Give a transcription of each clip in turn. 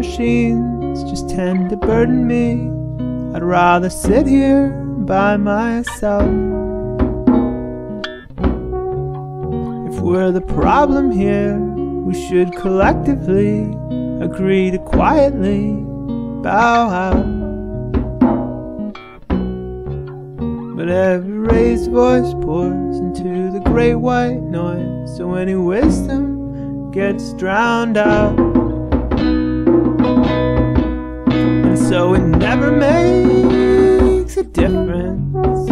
machines just tend to burden me. I'd rather sit here by myself. If we're the problem here, we should collectively agree to quietly bow out. But every raised voice pours into the great white noise, so any wisdom gets drowned out. Difference.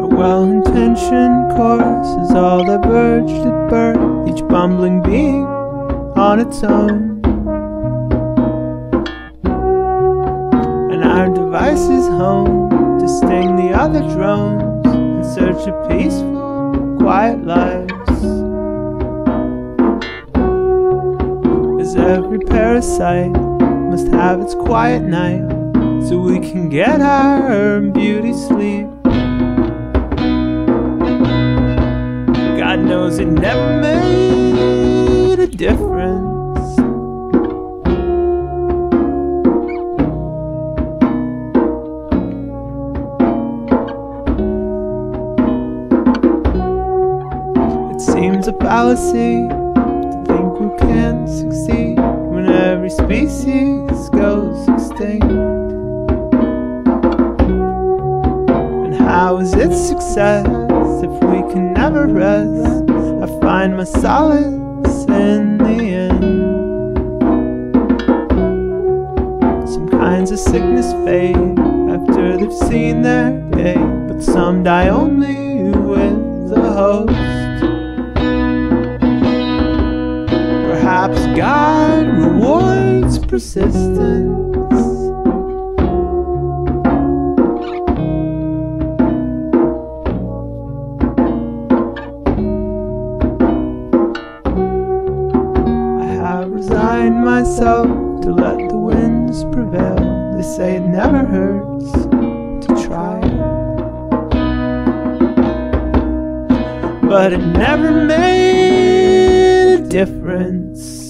A well-intentioned chorus is all diverged at birth, each bumbling being on its own. And our devices home to sting the other drones in search of peaceful, quiet lives. As every parasite must have its quiet night, so we can get our beauty sleep. God knows it never made a difference. It a fallacy to think we can succeed when every species goes extinct. And how is it success if we can never rest? I find my solace in the end. Some kinds of sickness fade after they've seen their day, but some die only with the host. Persistence. I have resigned myself to let the winds prevail. They say it never hurts to try. But it never made a difference.